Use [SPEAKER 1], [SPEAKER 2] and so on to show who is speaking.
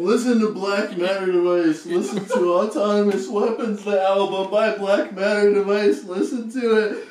[SPEAKER 1] Listen to Black Matter Device. Listen to Autonomous Weapons, the album by Black Matter Device. Listen to it.